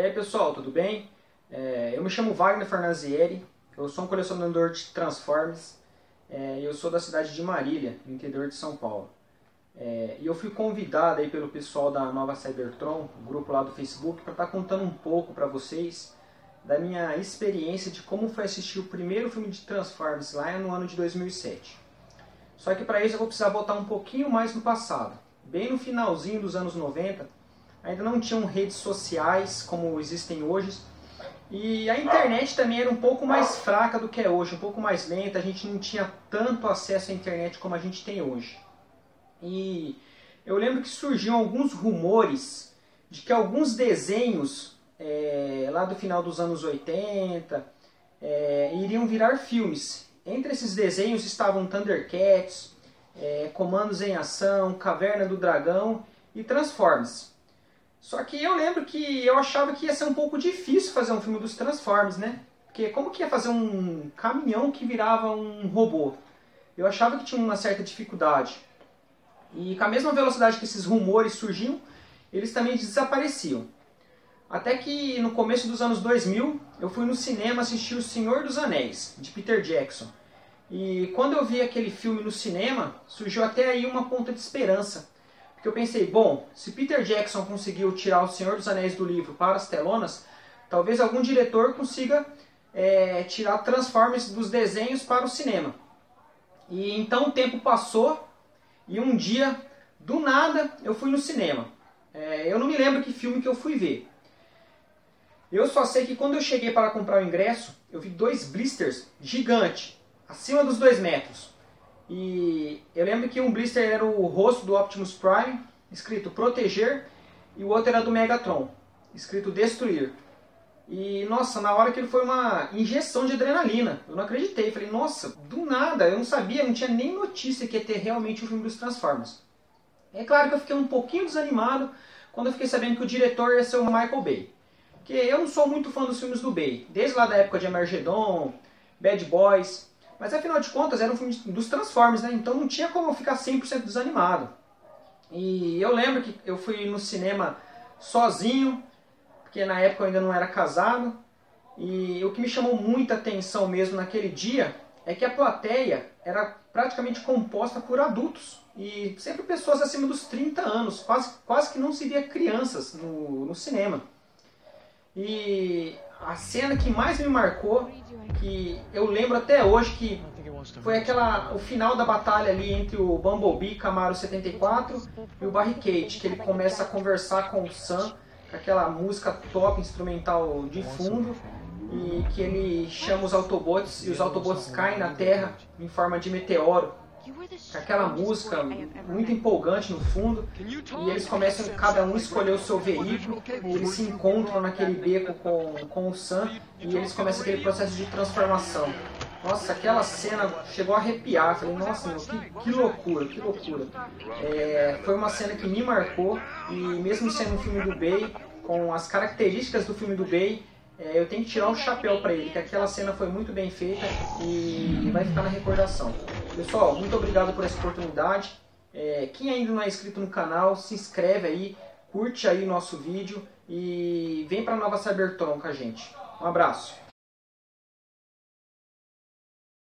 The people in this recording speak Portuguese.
E aí pessoal, tudo bem? É, eu me chamo Wagner Farnazieri, eu sou um colecionador de Transformers é, eu sou da cidade de Marília, no interior de São Paulo. É, e eu fui convidado aí pelo pessoal da Nova Cybertron, o grupo lá do Facebook, para estar tá contando um pouco para vocês da minha experiência de como foi assistir o primeiro filme de Transformers lá no ano de 2007. Só que para isso eu vou precisar voltar um pouquinho mais no passado, bem no finalzinho dos anos 90, ainda não tinham redes sociais como existem hoje, e a internet também era um pouco mais fraca do que é hoje, um pouco mais lenta, a gente não tinha tanto acesso à internet como a gente tem hoje. E eu lembro que surgiam alguns rumores de que alguns desenhos é, lá do final dos anos 80 é, iriam virar filmes. Entre esses desenhos estavam Thundercats, é, Comandos em Ação, Caverna do Dragão e Transformers. Só que eu lembro que eu achava que ia ser um pouco difícil fazer um filme dos Transformers, né? Porque como que ia fazer um caminhão que virava um robô? Eu achava que tinha uma certa dificuldade. E com a mesma velocidade que esses rumores surgiam, eles também desapareciam. Até que no começo dos anos 2000, eu fui no cinema assistir O Senhor dos Anéis, de Peter Jackson. E quando eu vi aquele filme no cinema, surgiu até aí uma ponta de esperança. Porque eu pensei, bom, se Peter Jackson conseguiu tirar O Senhor dos Anéis do livro para as telonas, talvez algum diretor consiga é, tirar Transformers dos desenhos para o cinema. E então o tempo passou e um dia, do nada, eu fui no cinema. É, eu não me lembro que filme que eu fui ver. Eu só sei que quando eu cheguei para comprar o ingresso, eu vi dois blisters gigantes, acima dos dois metros. E eu lembro que um blister era o rosto do Optimus Prime, escrito Proteger, e o outro era do Megatron, escrito Destruir. E nossa, na hora que ele foi uma injeção de adrenalina. Eu não acreditei. Falei, nossa, do nada, eu não sabia, não tinha nem notícia que ia ter realmente o filme dos Transformers. É claro que eu fiquei um pouquinho desanimado quando eu fiquei sabendo que o diretor ia ser o Michael Bay. Porque eu não sou muito fã dos filmes do Bay, desde lá da época de Emergedon, Bad Boys. Mas afinal de contas era um filme dos Transformers, né? Então não tinha como ficar 100% desanimado. E eu lembro que eu fui no cinema sozinho, porque na época eu ainda não era casado. E o que me chamou muita atenção mesmo naquele dia é que a plateia era praticamente composta por adultos. E sempre pessoas acima dos 30 anos, quase, quase que não se via crianças no, no cinema. E a cena que mais me marcou, que eu lembro até hoje que foi aquela o final da batalha ali entre o Bumblebee Camaro 74 e o Barricade, que ele começa a conversar com o Sam aquela música top instrumental de fundo e que ele chama os Autobots e os Autobots caem na Terra em forma de meteoro. Aquela música muito empolgante no fundo e eles começam cada um escolher o seu veículo e eles se encontram naquele beco com, com o Sam e eles começam aquele processo de transformação. Nossa, aquela cena chegou a arrepiar. Falei, nossa, meu, que, que loucura, que loucura. É, foi uma cena que me marcou e mesmo sendo um filme do Bay, com as características do filme do Bay, é, eu tenho que tirar o chapéu para ele, que aquela cena foi muito bem feita e vai ficar na recordação. Pessoal, muito obrigado por essa oportunidade. É, quem ainda não é inscrito no canal, se inscreve aí, curte aí o nosso vídeo e vem para a nova Cybertron com a gente. Um abraço.